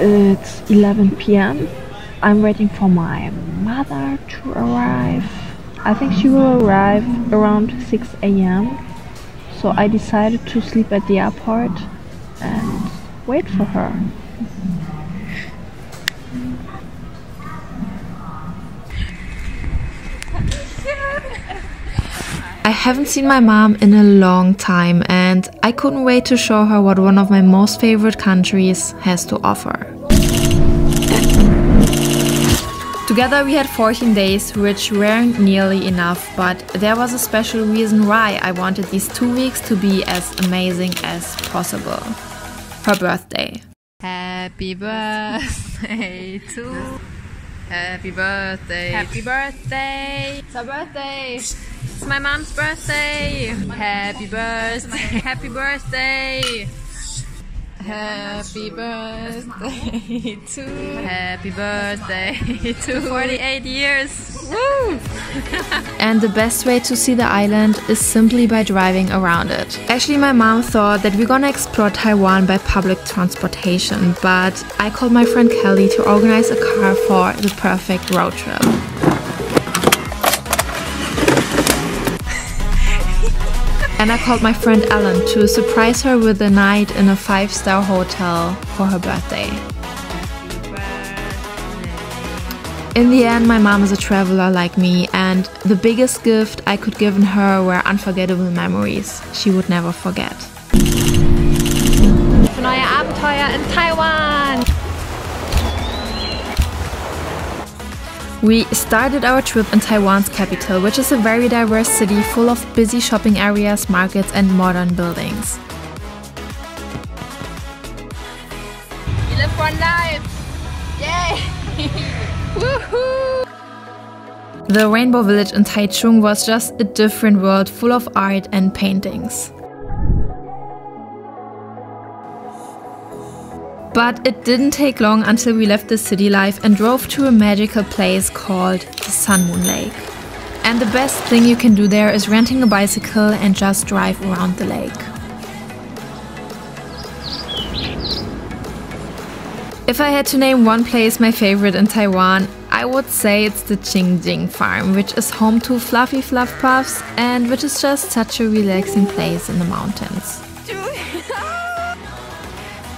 11 p.m. I'm waiting for my mother to arrive. I think she will arrive around 6 a.m. So I decided to sleep at the airport and wait for her. I haven't seen my mom in a long time and I couldn't wait to show her what one of my most favorite countries has to offer. Together we had 14 days, which weren't nearly enough, but there was a special reason why I wanted these two weeks to be as amazing as possible. Her birthday. Happy birthday to Happy birthday. Happy birthday! It's her birthday. It's my mom's birthday. Happy birthday. Happy birthday. Happy birthday to Happy birthday to 48 years. Woo! and the best way to see the island is simply by driving around it. Actually, my mom thought that we're gonna explore Taiwan by public transportation, but I called my friend Kelly to organize a car for the perfect road trip. And I called my friend Alan to surprise her with a night in a five star hotel for her birthday. In the end, my mom is a traveler like me, and the biggest gift I could give her were unforgettable memories she would never forget. Neue Abenteuer in Taiwan! We started our trip in Taiwan's capital, which is a very diverse city full of busy shopping areas, markets, and modern buildings. You live one life! Yay! Woohoo! The Rainbow Village in Taichung was just a different world full of art and paintings. But it didn't take long until we left the city life and drove to a magical place called the Sun Moon Lake. And the best thing you can do there is renting a bicycle and just drive around the lake. If I had to name one place my favorite in Taiwan, I would say it's the Qingjing farm, which is home to fluffy fluff puffs and which is just such a relaxing place in the mountains.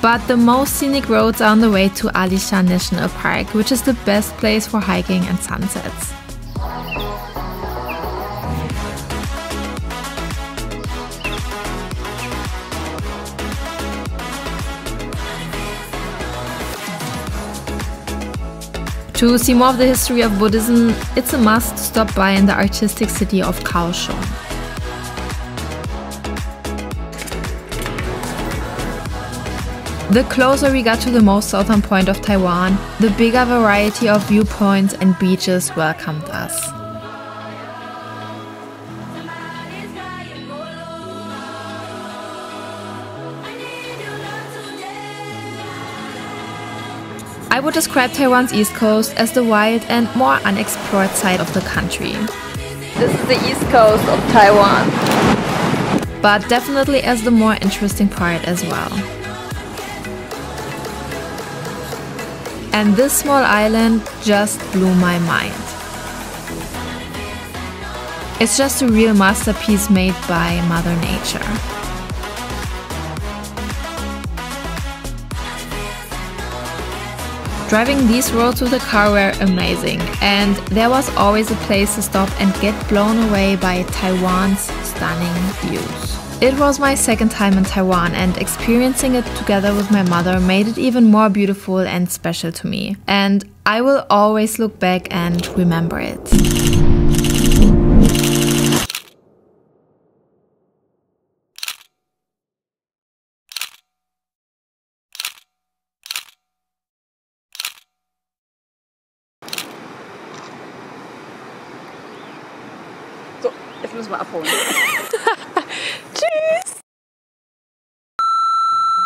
But the most scenic roads are on the way to Alishan National Park, which is the best place for hiking and sunsets. To see more of the history of Buddhism, it's a must stop by in the artistic city of Kaohsiung. The closer we got to the most southern point of Taiwan, the bigger variety of viewpoints and beaches welcomed us. I would describe Taiwan's east coast as the wild and more unexplored side of the country. This is the east coast of Taiwan. But definitely as the more interesting part as well. And this small island just blew my mind. It's just a real masterpiece made by Mother Nature. Driving these roads with a car were amazing, and there was always a place to stop and get blown away by Taiwan's stunning views. It was my second time in Taiwan and experiencing it together with my mother made it even more beautiful and special to me. And I will always look back and remember it. Jetzt müssen wir abholen.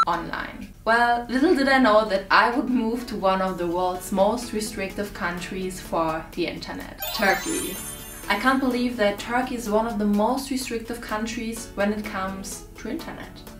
online. Well, little did I know that I would move to one of the world's most restrictive countries for the internet, Turkey. I can't believe that Turkey is one of the most restrictive countries when it comes to internet.